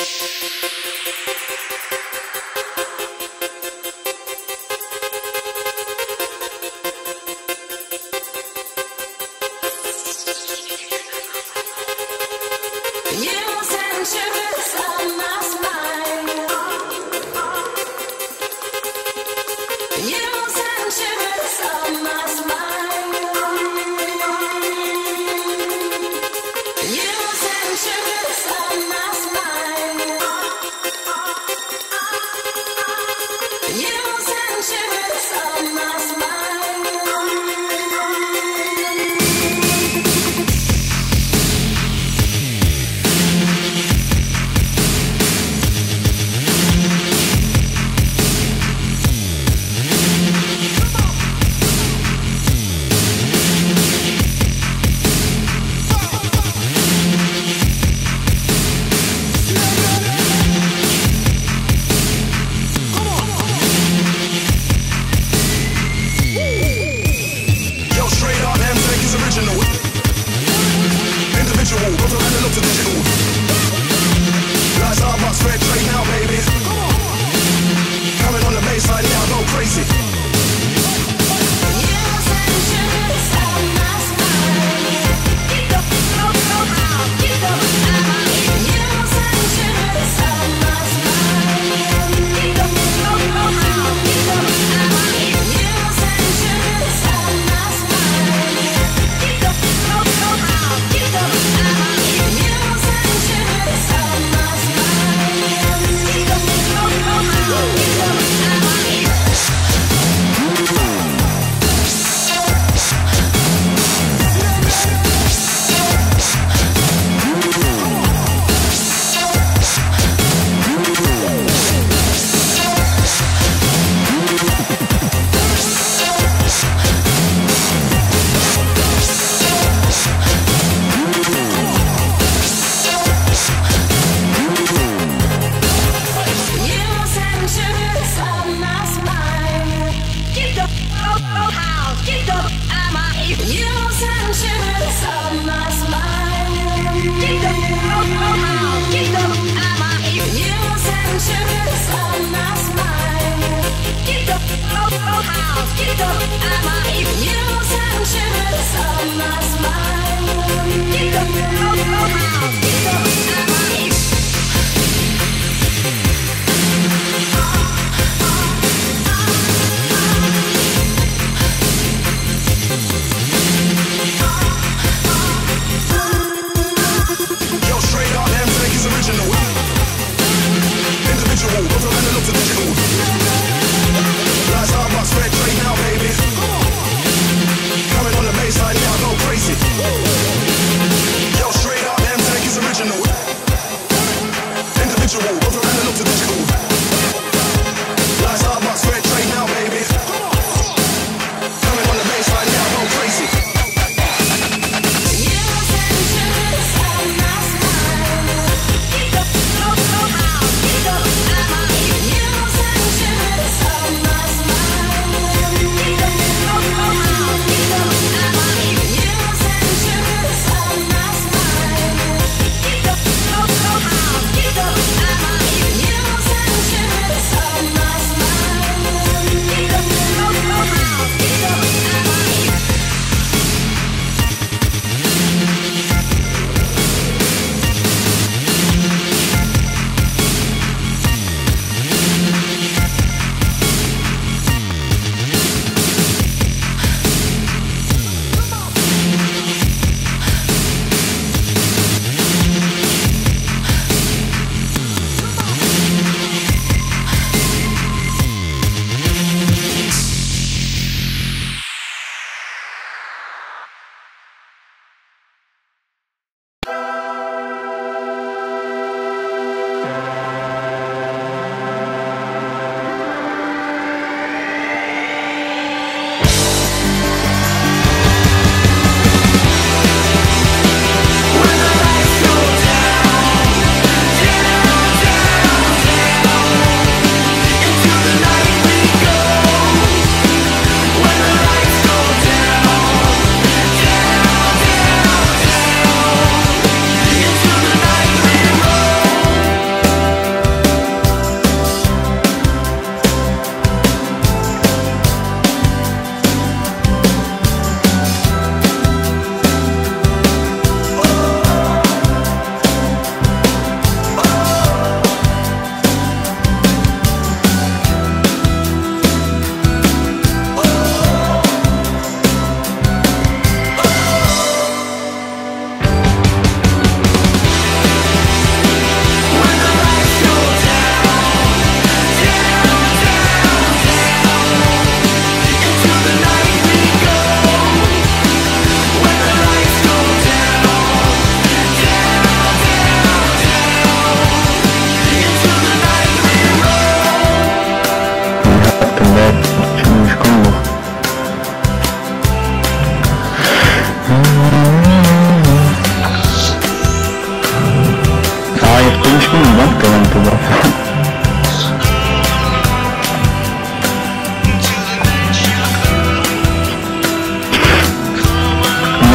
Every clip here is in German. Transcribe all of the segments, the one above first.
Música Keep up, Ja,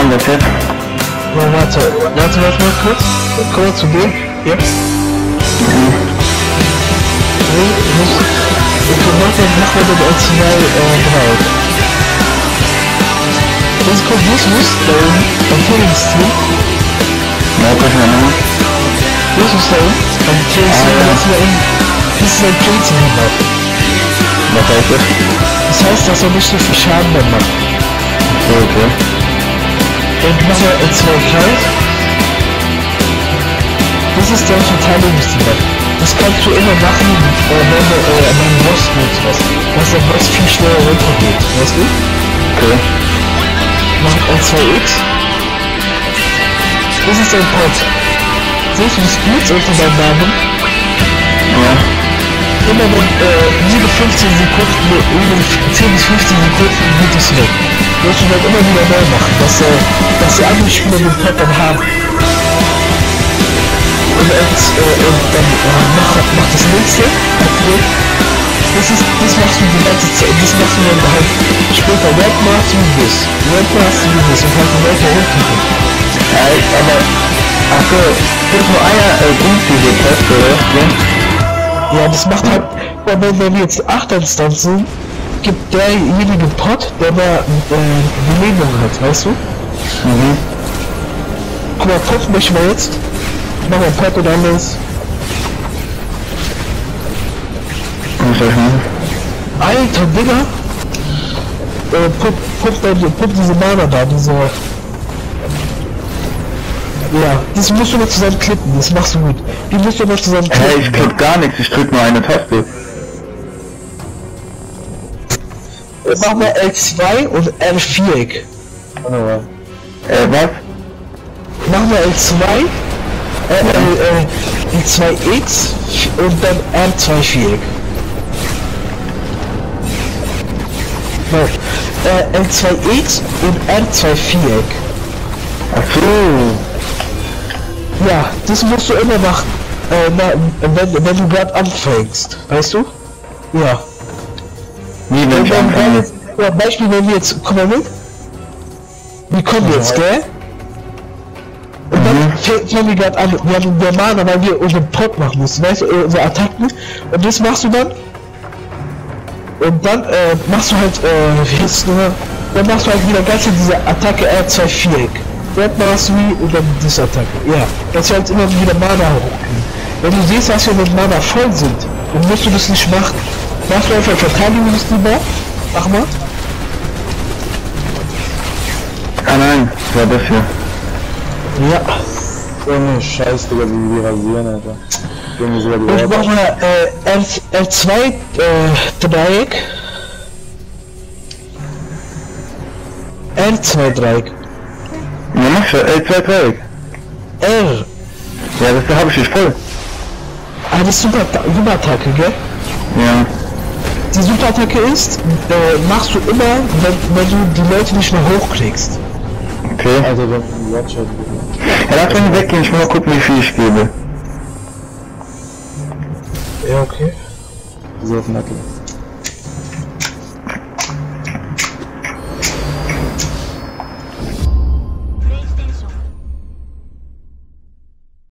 und was jetzt? Ja, warte, warte, warte mal kurz. Komm mal zu dem. Jetzt. Nee, nicht. Okay, mach mal, mach mal den L2 äh, drauf. Jetzt kommt Jesus, da oben, am Trainingsteam. Ja, guck mal nochmal. Jesus da oben, am Trainingsteam, Ah, ja. lassen wir ihn, bis sein Trainingsteam hinab. Was heißt das? Das heißt, dass er nicht so viel Schaden mehr macht. So, okay. Und mach mal L2 kalt. Das ist dein Verteidigungsthema. Das kannst du immer machen, äh, wenn du äh, an einem Boss nutzt was. Dass der Boss viel schneller runtergeht. Weißt du? Okay. Mach L2X. Das ist dein Pod. Du das Blitz unter deinem Namen? Ja. Immer wenn, äh, jede 15 Sekunden, jede 10 bis 15 Sekunden geht es weg. Du musst du dann immer wieder neu machen, dass, äh, dass die anderen Spieler den Pod dann haben. Und, äh, und dann äh, mach, mach das nächste, aktiviert. Das ist, das machst du die ganze Zeit, das machst du dann halt später Red machst du das, Red machst du das und halt weiter runter. Ja, aber... Ach so, gibt nur einer äh, günstige Test, oder? Ja? Ja, das macht halt, wenn, wenn wir jetzt 8 Instanzen sind, gibt derjenige Pod, der mehr äh, Genehmigung hat, weißt du? Mhm. Guck mal, gucken möchten wir jetzt. Mach mal Pod und alles. Machen? Alter, Digga! Äh, pump, pump, pump diese Mana da, diese... Ja, das musst du noch zusammen klippen, das machst du gut. Die musst du noch zusammen klippen. Hey, ich klick gar nichts, ich drück nur eine Taste. Mach mal L2 und L4. Äh, was? Mach mal L2, äh, äh, äh, L2X und dann R2 Viereck. Äh, L2X und R2 Viereck. Ach so. Ja, das musst du immer machen, äh, na, wenn, wenn du gerade anfängst, weißt du? Ja. Wie wenn Wenn, wenn, wenn jetzt, ja, Beispiel, wenn wir jetzt, komm mal mit. Wir kommen jetzt, gell? Und dann Mhm. fängt fangen wir gerade an, wir haben der Mana, weil wir unseren Pop machen müssen, weißt du, unsere Attacken. Und das machst du dann. Und dann äh, machst du halt, äh, wie heißt es nochmal? Dann machst du halt wieder ganz diese Attacke R2 Viereck. Wie und dann diese Attacke. Ja, dass wir halt immer wieder Mana hochkriegen. Wenn du siehst, dass wir mit Mana voll sind, dann musst du das nicht machen. Machst du einfach Verteidigungsniveau. Mach mal. Ah nein, das war das hier. Ja. So eine Scheiß, Digga, wie wir rasieren, Alter. Ohren. mach mal äh, L, L2 äh, Dreieck. L2 Dreieck. Ja, mach schon, ey, zwei Dreieck. R. Ja, das habe ich nicht voll. Ah, das ist Super, Superattacke, gell? Ja. Die Superattacke ist, äh, machst du immer, wenn, wenn du die Leute nicht mehr hochkriegst. Okay. Alter, wenn ein Watcher. Ja, lass mich weggehen, ich will mal gucken, wie viel ich gebe. Ja, okay. So auf Nacke.